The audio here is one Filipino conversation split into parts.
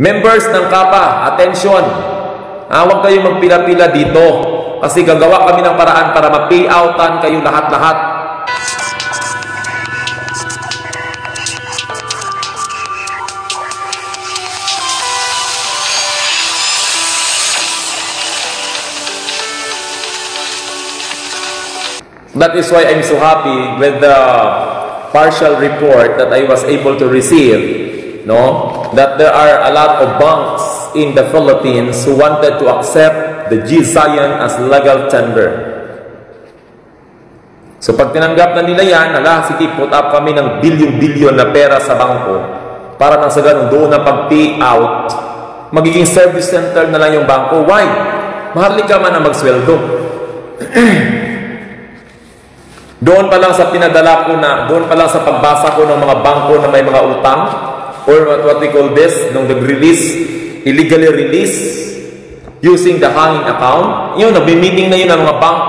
Members ng KAPA, attention! Ah, kayong magpila-pila dito kasi gagawa kami ng paraan para ma-payoutan kayo lahat-lahat. That is why I'm so happy with the partial report that I was able to receive, no? That there are a lot of banks in the Philippines who wanted to accept the G-Zion as legal tender. So pag tinanggap na nila yan, ala, sige, put up kami ng billion-billion na pera sa bangko para nang sa ganun doon na pag-pay out, magiging service center na lang yung bangko. Why? Maharlika man na magsweldo. Doon pa lang sa pinadala ko na, doon pa lang sa pagbasa ko ng mga bangko na may mga utang, or what, what we call this, nung nag-release, illegally release, using the hanging account, yun, nagbi-meeting na yun ng mga bank.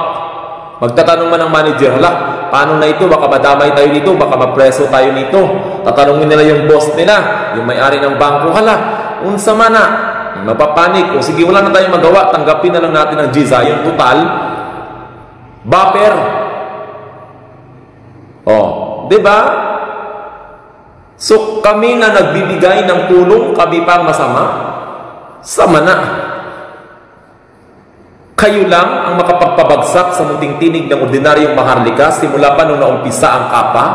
Magtatanong man ng manager, hala, paano na ito? Baka madamay tayo dito, baka mapreso tayo nito. Tatanungin nila yung boss nila, yung may-ari ng bangko, hala, unsa man na, mapapanik, o sige, wala na tayong magawa, tanggapin na lang natin ang GIZA, yung total, buffer, Oh, 'di ba? So kami na nagbibigay ng tulong, kami pang masama. Sama na. Kayo lang ang makapagpabagsak sa munting tinig ng ordinaryong maharlika simula pa nung naumpisa ang kapa.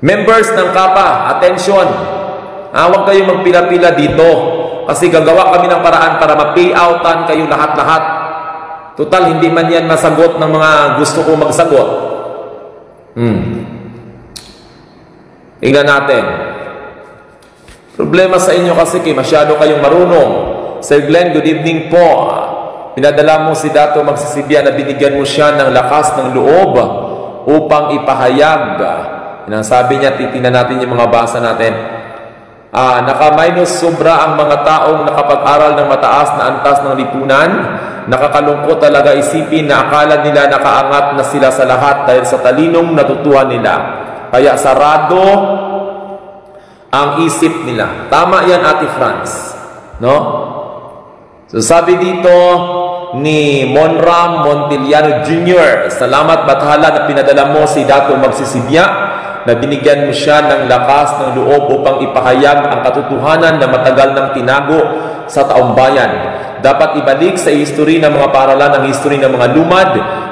Members ng kapa, attention! Ah, kayong magpila-pila dito kasi gagawa kami ng paraan para ma-payoutan kayo lahat-lahat. Total, hindi man yan masagot ng mga gusto ko magsagot. Hmm. Tingnan natin. Problema sa inyo kasi kay masyado kayong marunong. Sir Glenn, good evening po. Pinadala mo si Dato Magsisibya na binigyan mo siya ng lakas ng loob upang ipahayag. Yan sabi niya, titingnan natin yung mga basa natin. Ah, naka-minus sobra ang mga taong nakapag-aral ng mataas na antas ng lipunan Nakakalungkot talaga isipin na akala nila nakaangat na sila sa lahat dahil sa talinong natutuhan nila. Kaya sarado ang isip nila. Tama yan, Ate Franz. No? So sabi dito ni Monram Montiliano Jr., Salamat Bathala na pinadala mo si Dato Magsisibya na binigyan mo siya ng lakas ng loob upang ipahayag ang katotohanan na matagal nang tinago sa taong bayan. Dapat ibalik sa history ng mga paralan ang history ng mga lumad.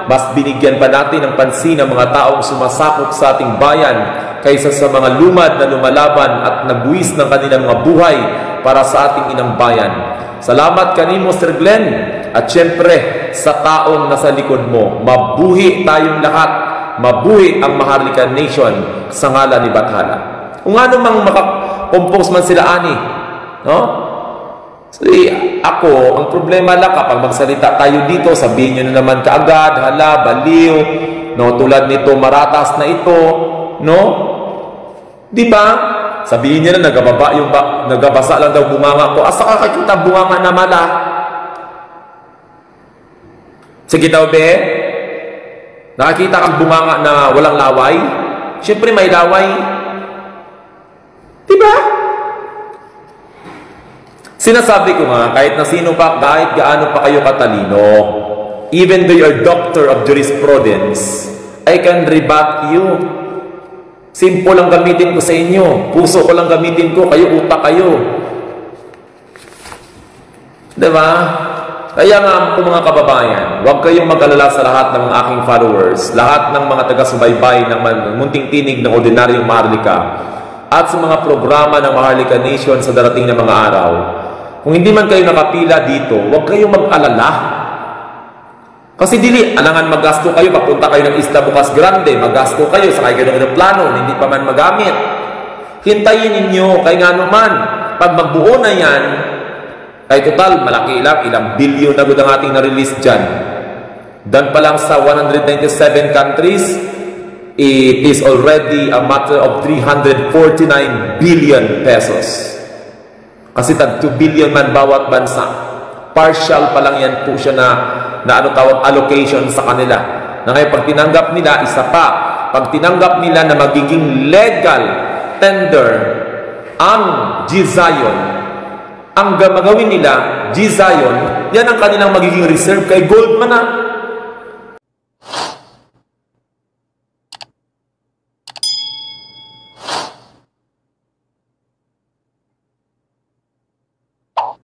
Mas binigyan pa natin ng pansin ng mga taong sumasakop sa ating bayan kaysa sa mga lumad na lumalaban at nagbuwis ng kanilang mga buhay para sa ating inang bayan. Salamat kanimo, Sir Glenn. At syempre, sa taong nasa likod mo, mabuhi tayong lahat. Mabuhi ang Maharlika Nation sa ngala ni Bathala. Kung ano mang makakompose man sila ani, no? So, eh, ako, ang problema lang kapag magsalita tayo dito, sabihin nyo na naman kaagad, hala, baliw, no, tulad nito, maratas na ito, no? Di ba? Sabihin niya na nagababa yung ba, nagabasa lang daw bunganga ko. Asa ka kakita bunganga na mala? Sige daw, be. Nakakita kang bunganga na walang laway? Siyempre may laway. Di ba? Sinasabi ko nga, kahit na sino pa, kahit gaano pa kayo katalino, even though you're doctor of jurisprudence, I can rebut you. Simple lang gamitin ko sa inyo. Puso ko lang gamitin ko. Kayo, utak kayo. Diba? Kaya nga po mga kababayan, huwag kayong mag-alala sa lahat ng aking followers, lahat ng mga taga-subaybay ng munting tinig ng ordinaryong Maharlika, at sa mga programa ng Maharlika Nation sa darating na mga araw. Kung hindi man kayo nakapila dito, huwag kayong mag-alala. Kasi dili, alangan magasto kayo, papunta kayo ng Isla Bukas Grande, magasto kayo, sakay kayo ng plano, hindi pa man magamit. Hintayin ninyo, kay nga naman, pag magbuo na yan, kay total, malaki lang, ilang billion na ang ating na-release dyan. Dan pa lang sa 197 countries, it is already a matter of 349 billion pesos. Kasi tag 2 billion man bawat bansa. Partial pa lang yan po siya na, na ano tawag allocation sa kanila. Na ngayon pag tinanggap nila, isa pa, pag tinanggap nila na magiging legal tender ang G-Zion. Ang magawin nila, G-Zion, yan ang kanilang magiging reserve kay Goldman na.